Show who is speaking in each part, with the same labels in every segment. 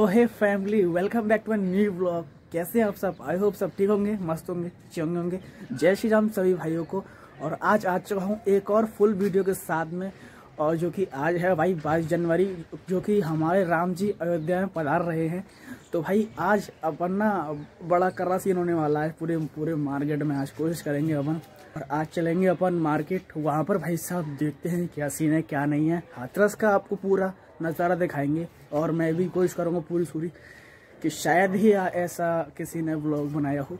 Speaker 1: सो है family welcome back to my new blog कैसे हैं आप सब? आई होप सब ठीक होंगे, मस्त होंगे चंगे होंगे जय श्री राम सभी भाइयों को। और आज आ चुका हूँ एक और फुल वीडियो के साथ में, और जो कि आज है भाई 22 जनवरी, जो कि हमारे राम जी अयोध्या में पधार रहे हैं। तो भाई, आज अपन ना बड़ा कर्रा सीन होने वाला है, पूरे पूरे मार्केट में आज कोशिश करेंगे अपन। और आज चलेंगे अपन मार्केट। वहाँ पर भाई साहब देखते हैं क्या सीन है, क्या नहीं है। हाथरस का आपको पूरा नज़ारा दिखाएँगे और मैं भी कोशिश करूँगा पूरी सूरी कि शायद ही ऐसा किसी ने ब्लॉग बनाया हो।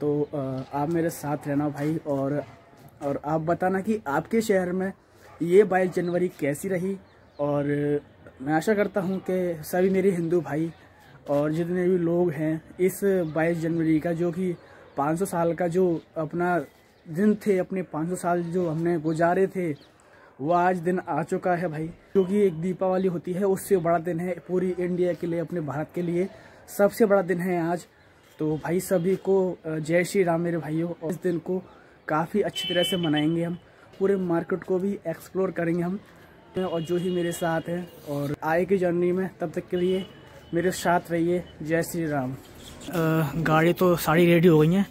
Speaker 1: तो आप मेरे साथ रहना भाई और और आप बताना कि आपके शहर में ये बाईस जनवरी कैसी रही? और मैं आशा करता हूँ कि सभी मेरे हिंदू भाई और जितने भी लोग हैं, इस बाईस जनवरी का जो कि 500 साल का जो अपना दिन थे अपने 500 साल जो हमने गुजारे थे, वो आज दिन आ चुका है भाई। क्योंकि एक दीपावली होती है, उससे बड़ा दिन है पूरी इंडिया के लिए, अपने भारत के लिए सबसे बड़ा दिन है आज। तो भाई सभी को जय श्री राम मेरे भाइयों, इस दिन को काफ़ी अच्छी तरह से मनाएँगे हम। पूरे मार्केट को भी एक्सप्लोर करेंगे हम, और जो ही मेरे साथ हैं, और आए की जर्नी में तब तक के लिए मेरे साथ रहिए। जय श्री राम। गाड़ी तो सारी रेडी हो गई हैं।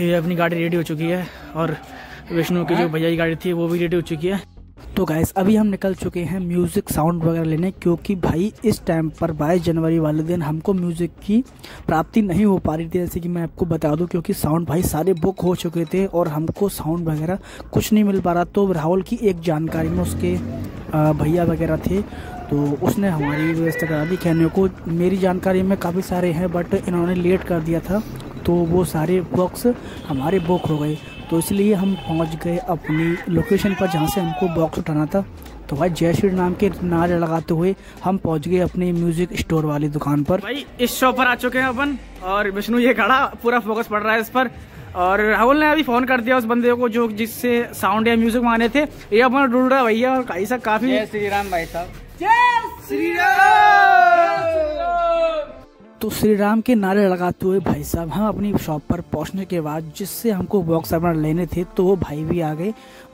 Speaker 1: ये अपनी गाड़ी रेडी हो चुकी है और विष्णु की जो भैया की गाड़ी थी वो भी रेडी हो चुकी है। तो गाइस अभी हम निकल चुके हैं म्यूज़िक साउंड वगैरह लेने क्योंकि भाई इस टाइम पर 22 जनवरी वाले दिन हमको म्यूज़िक की प्राप्ति नहीं हो पा रही थी जैसे कि मैं आपको बता दूँ क्योंकि साउंड भाई सारे बुक हो चुके थे और हमको साउंड वगैरह कुछ नहीं मिल पा रहा। तो राहुल की एक जानकारी में उसके भैया वगैरह थे तो उसने हमारी व्यवस्था करा दी। कहने को मेरी जानकारी में काफ़ी सारे हैं बट इन्होंने लेट कर दिया था। तो वो सारे बॉक्स हमारे बुक हो गए। तो इसलिए हम पहुँच गए अपनी लोकेशन पर जहाँ से हमको बॉक्स उठाना था। तो भाई जय श्री राम के नारे लगाते हुए हम पहुँच गए अपने म्यूज़िक स्टोर वाली दुकान पर। भाई इस शॉप पर आ चुके हैं अपन। और विष्णु ये खड़ा पूरा फोकस पड़ रहा है इस पर। और राहुल ने अभी फ़ोन कर दिया उस बंदे को जो जिससे साउंड या म्यूज़िक माने थे। ये अपना ढूंढ रहा भैया और कहीं सा काफ़ी
Speaker 2: जय श्री राम भाई साहब।
Speaker 1: जय श्री राम! तो श्री राम के नारे लगाते हुए भाई साहब, हम अपनी शॉप पर पहुँचने के बाद जिससे हमको बॉक्स अपना लेने थे तो वो भाई भी आ गए।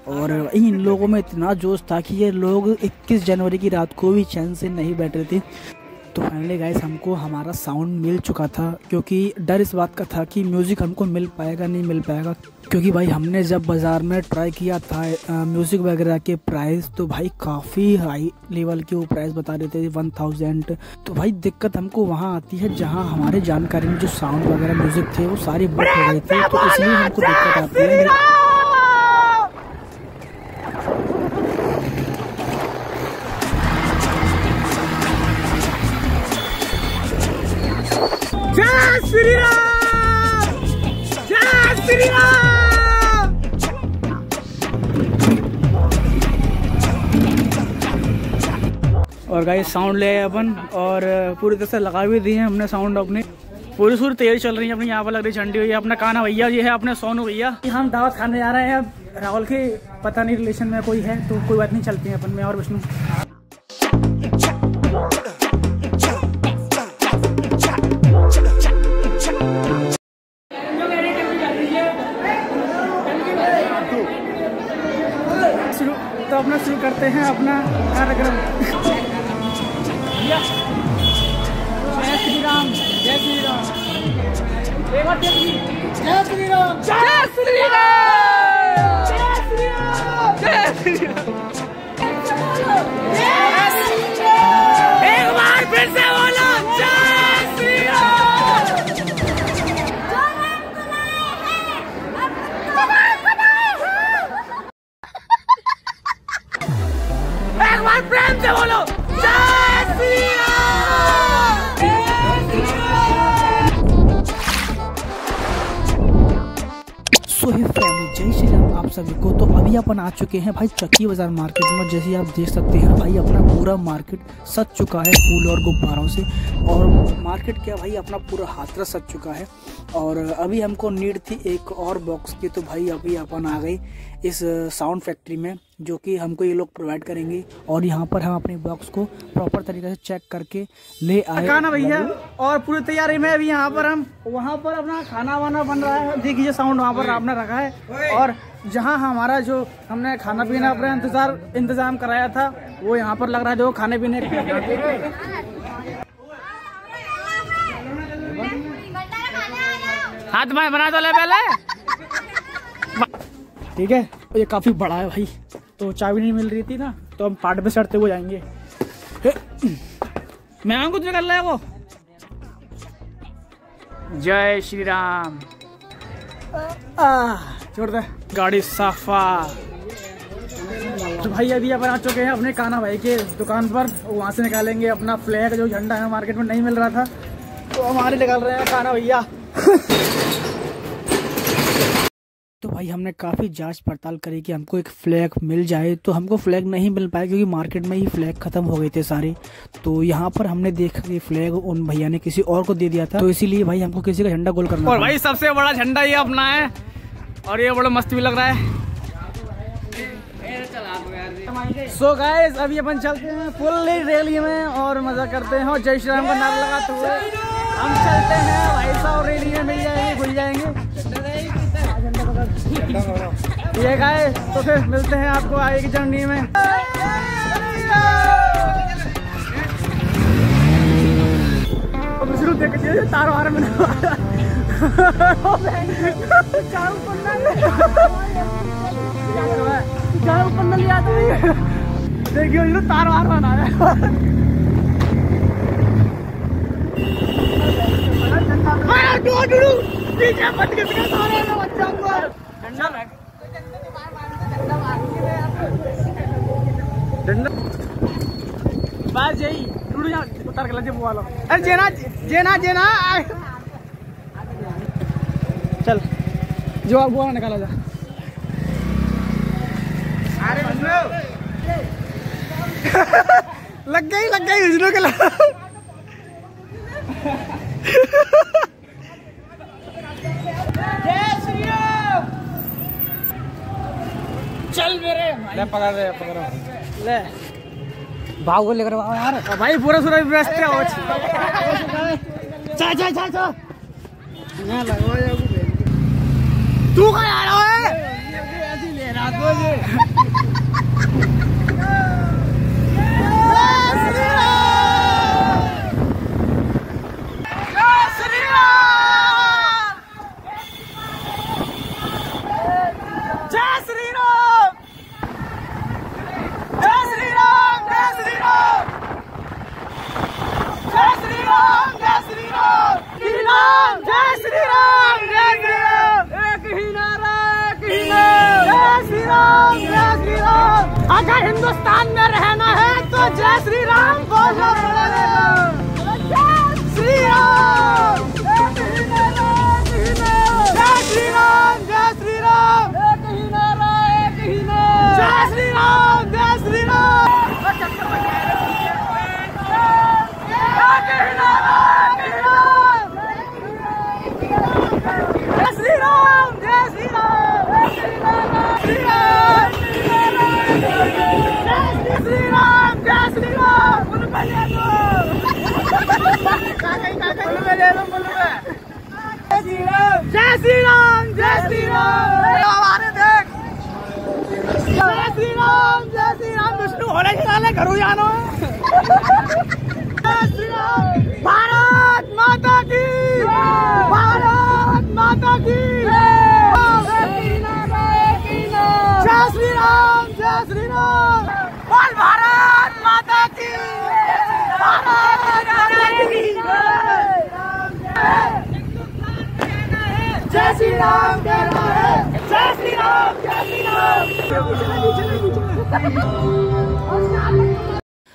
Speaker 1: और इन लोगों में इतना जोश था कि ये लोग 21 जनवरी की रात को भी चैन से नहीं बैठ रहे थे। तो फाइनली गाइस हमको हमारा साउंड मिल चुका था, क्योंकि डर इस बात का था कि म्यूज़िक हमको मिल पाएगा, नहीं मिल पाएगा। क्योंकि भाई, हमने जब बाज़ार में ट्राई किया था म्यूज़िक वगैरह के प्राइस तो भाई काफ़ी हाई लेवल के वो प्राइस बता रहे थे वन थाउज़ेंड तो भाई, दिक्कत हमको वहाँ आती है, जहाँ हमारे जानकारी में जो साउंड वगैरह म्यूज़िक थे, वो सारे बुक हो गए थे तो इसलिए हमको दिक्कत आती है। जय श्री राम जय श्री राम और गाइस साउंड ले अपन, और पूरी तरह से लगा भी दिए हमने साउंड अपने। पूरी सूरी तैयारी चल रही है अपनी, यहाँ पर लग रही झंडी हुई है। अपना काना भैया जी है अपने सोनू भैया। हम दावत खाने जा रहे हैं, अब राहुल के पता नहीं रिलेशन में कोई है तो कोई बात नहीं, चलती है अपन में और विष्णु। हैं सो ही फैमिली जय श्री राम आप सभी को। तो अभी अपन आ चुके हैं भाई चक्की बाज़ार मार्केट में। जैसे आप देख सकते हैं, भाई अपना पूरा मार्केट सज चुका है फूल और गुब्बारों से। और मार्केट क्या भाई, अपना पूरा हाथरा सज चुका है। और अभी हमको नीड थी एक और बॉक्स की तो भाई अभी अपन आ गए इस साउंड फैक्ट्री में। जो कि हमको ये लोग प्रोवाइड करेंगे और यहाँ पर हम अपने बॉक्स को प्रॉपर तरीके से चेक करके ले आए। खाना भैया, और पूरी तैयारी में अभी यहाँ पर हम, वहाँ पर अपना खाना वाना बन रहा है। देखिए साउंड वहाँ पर आपने रखा है। और जहाँ हमारा जो हमने खाना पीना अपना इंतज़ार, इंतज़ाम कराया था, वो यहाँ पर लग रहा है जो खाने पीने हाथ में बना दो ले पहले। ठीक है, ये काफ़ी बड़ा है भाई। तो चाबी नहीं मिल रही थी ना तो हम पार्ट पे चढ़ते हुए जाएँगे। मैं कुछ कर रहा है वो। जय श्री राम छोड़ दे। गाड़ी साफा। तो भाई अभी अपन आ चुके हैं अपने काना भाई के दुकान पर। वहाँ से निकालेंगे अपना फ्लैग, जो झंडा है मार्केट में नहीं मिल रहा था। तो हमारे निकाल रहे हैं काना भैया। भाई हमने काफ़ी जाँच पड़ताल करी कि हमको एक फ्लैग मिल जाए तो हमको फ्लैग नहीं मिल पाया क्योंकि मार्केट में ही फ्लैग खत्म हो गए थे सारे। तो यहाँ पर हमने देखा कि फ्लैग उन भैया ने किसी और को दे दिया था। तो इसीलिए भाई हमको किसी का झंडा गोल करना और भाई सबसे बड़ा झंडा ये अपना है और ये बड़ा मस्त भी लग रहा है। सो so गाइस अभी अपन चलते हैं फुल रैली में और मज़ा करते हैं। और जय श्री राम का नारा लगाते हुए हम चलते हैं। भाई साहब रैली में मिल जाएँगे घुल जाएँगे। ये गाय तो फिर मिलते हैं आपको आगे की जर्नी में। तार वार में देखियो तार वार बना है पीछे मत किसके सारे बच्चों को डंडा। डंडा बस यही टूट जा उतार के लजे वाला। अरे जेना जेना जेना चल जो आप बुआ निकाला जा। अरे लग गई लग गई के लगा चल मेरे ले पकड़ ले पकड़ो। ले। भाव को लेकर यार। भाई पूरा सूरा व्यस्त हो चा चा चा चा ना लगवा या तू कहाँ आ रहा है? ऐसी ले रहा तो हिंदुस्तान में रहना है तो जय श्री राम, बोलो। श्री राम। जय श्री राम, जय श्री राम। जय श्री राम जय श्री राम श्री राम श्री राम जय श्री राम बोलो पहले तो जय श्री राम जय श्री राम हमारे देख। जय श्री राम जय श्री राम विष्णु होने के घरों जानो जय श्री राम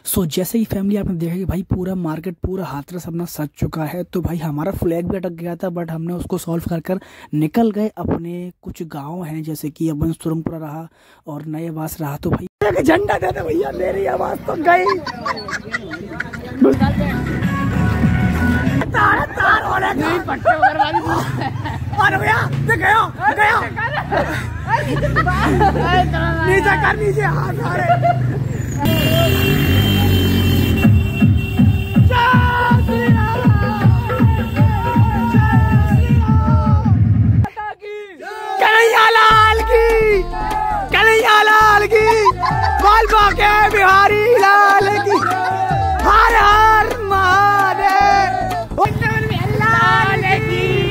Speaker 1: सो so, जैसे ही फैमिली आपने देखा कि भाई पूरा मार्केट पूरा हाथरस अपना सज चुका है तो भाई हमारा फ्लैग भी अटक गया था बट हमने उसको सॉल्व कर कर निकल गए अपने कुछ गाँव हैं जैसे कि अपन सुरंगपुरा रहा और नए आवास रहा तो भाई झंडा दे दे भैया मेरी आवाज़ तो गई। तार तार होने नहीं पट्टे अरे भैया गया गया नीचे कर नीचे हाथ आ रहे
Speaker 2: बिहारी लाल की। हर हर महादेव।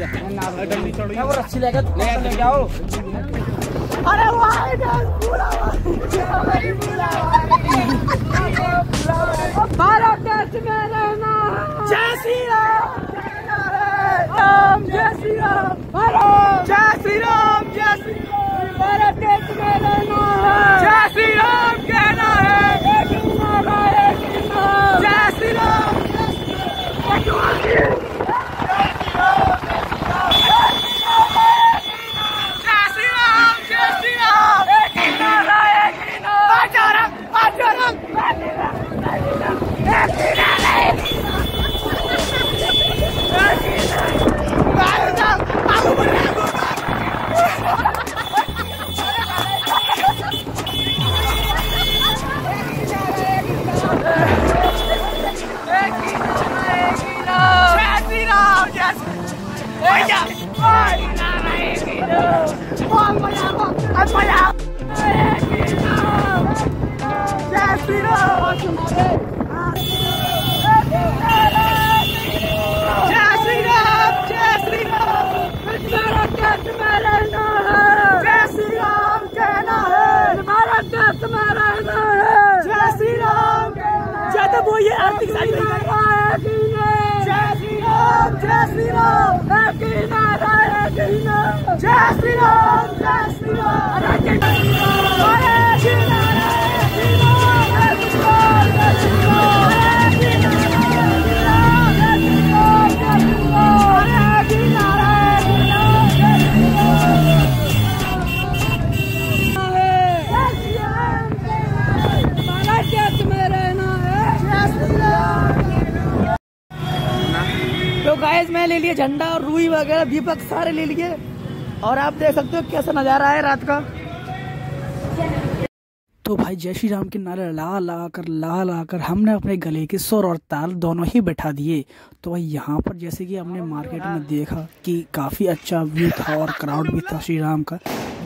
Speaker 1: वो रस्सी लेकर ले जाओ
Speaker 2: अरे
Speaker 1: भारत देश में रहना
Speaker 2: जय श्री राम जय श्री राम जय श्री राम जय श्री राम
Speaker 1: भारत देश में रहना
Speaker 2: जय श्री राम ये आर्थिक साड़ी नहीं जय श्री राम जय श्री राम जय श्री राम जय श्री राम
Speaker 1: लिए झंडा और रुई वगैरह, दीपक सारे ले लिए। और आप देख सकते हो कैसा नज़ारा है रात का।
Speaker 2: तो भाई, जय श्री राम के नारे ला ला कर ला ला कर हमने अपने गले के सुर और ताल दोनों ही बैठा दिए। तो भाई, यहाँ पर जैसे कि हमने मार्केट में देखा कि काफ़ी अच्छा व्यू था और क्राउड भी था श्री राम का।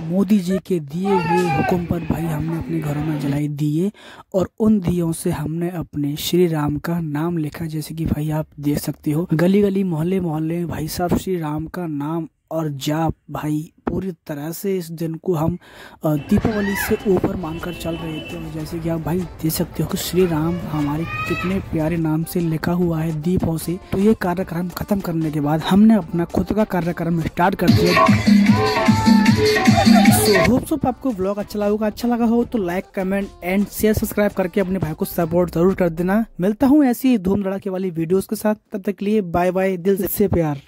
Speaker 2: मोदी जी के दिए हुए हुक्म पर भाई हमने अपने घरों में जलाई दिए और उन दियों से हमने अपने श्री राम का नाम लिखा, जैसे कि भाई आप देख सकते हो। गली गली मोहल्ले मोहल्ले में भाई साहब, श्री राम का नाम और जाप, भाई पूरी तरह से इस दिन को हम दीपावली से ऊपर मानकर चल रहे थे। और जैसे कि आप भाई देख सकते हो कि श्री राम हमारे कितने प्यारे नाम से लिखा हुआ है दीपों से। तो ये कार्यक्रम खत्म करने के बाद हमने अपना खुद का कार्यक्रम स्टार्ट कर दिया। सो होप सोप आपको ब्लॉग अच्छा लगा होगा। अच्छा लगा हो तो like comment and share subscribe करके अपने भाई को सपोर्ट ज़रूर कर देना। मिलता हूँ ऐसी धूम धड़ाके वाली वीडियोस के साथ। तब तक के लिए बाय बाय दिल से प्यार।